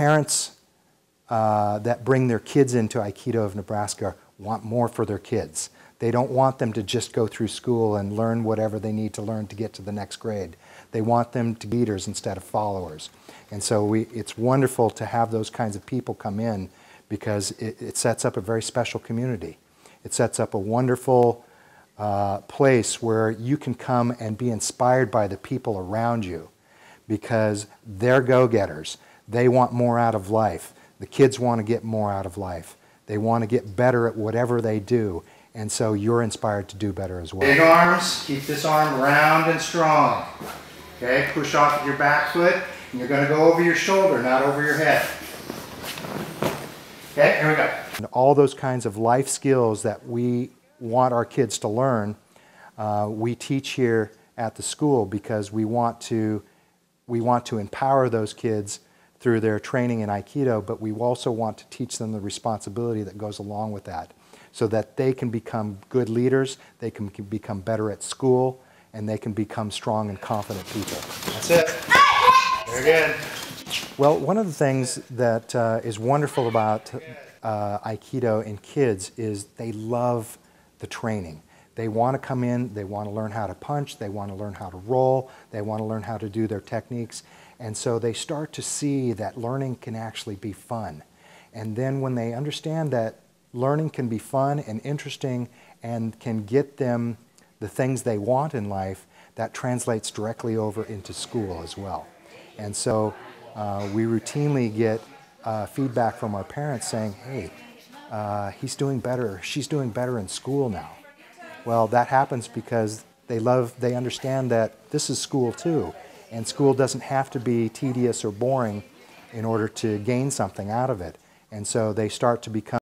parents uh, that bring their kids into Aikido of Nebraska want more for their kids. They don't want them to just go through school and learn whatever they need to learn to get to the next grade. They want them to be leaders instead of followers. And so we, it's wonderful to have those kinds of people come in because it, it sets up a very special community. It sets up a wonderful uh, place where you can come and be inspired by the people around you because they're go-getters. They want more out of life. The kids want to get more out of life. They want to get better at whatever they do. And so you're inspired to do better as well. Big arms, keep this arm round and strong. Okay, push off with your back foot, and you're going to go over your shoulder, not over your head. Okay, here we go. And all those kinds of life skills that we want our kids to learn, uh, we teach here at the school because we want to we want to empower those kids through their training in Aikido, but we also want to teach them the responsibility that goes along with that so that they can become good leaders, they can become better at school, and they can become strong and confident people. That's it. Very good. Well, one of the things that uh, is wonderful about uh, Aikido in kids is they love the training. They want to come in, they want to learn how to punch, they want to learn how to roll, they want to learn how to do their techniques. And so they start to see that learning can actually be fun. And then when they understand that learning can be fun and interesting and can get them the things they want in life, that translates directly over into school as well. And so uh, we routinely get uh, feedback from our parents saying, hey, uh, he's doing better, she's doing better in school now. Well, that happens because they love, they understand that this is school too, and school doesn't have to be tedious or boring in order to gain something out of it. And so they start to become